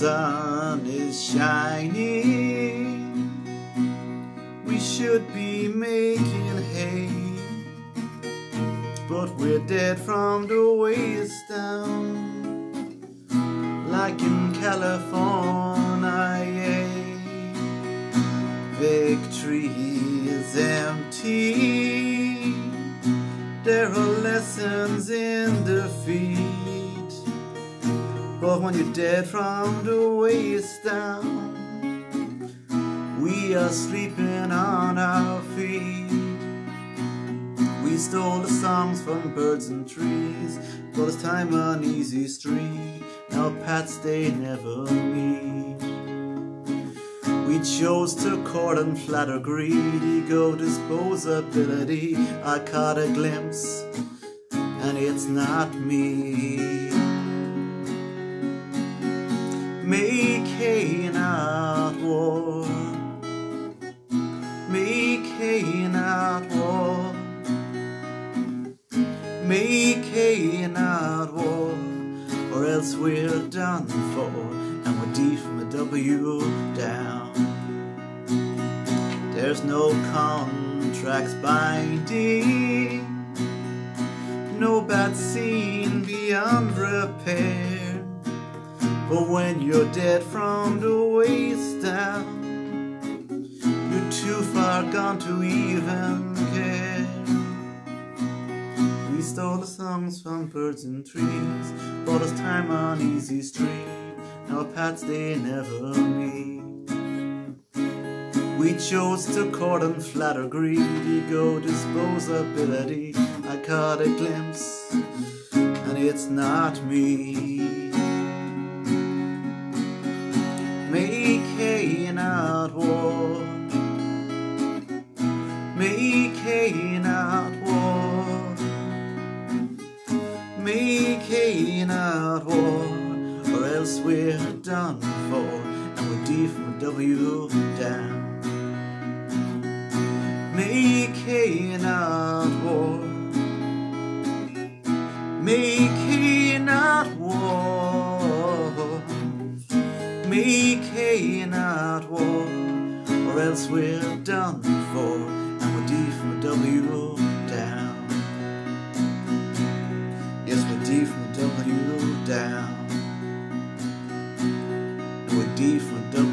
sun is shining. We should be making hay, but we're dead from the waist down, like in California. Victory is empty. There are lessons in defeat. When you're dead from the waist down, we are sleeping on our feet. We stole the songs from birds and trees, but it's time on easy street. Now paths they never meet. We chose to court and flatter greed, ego disposability. I caught a glimpse, and it's not me. Making out war, making out war, making out war, or else we're done for, and we're D from a W down. There's no contracts binding, no bad scene beyond repair. But when you're dead from the waist down, you're too far gone to even care. We stole the songs from birds and trees, bought us time on easy street. Now paths they never meet. We chose to court and flatter greed, ego disposability. I caught a glimpse, and it's not me. Making out war, or else we're done for, and we're D from a W down. Making out war, making out war, making out war, or else we're done D for W.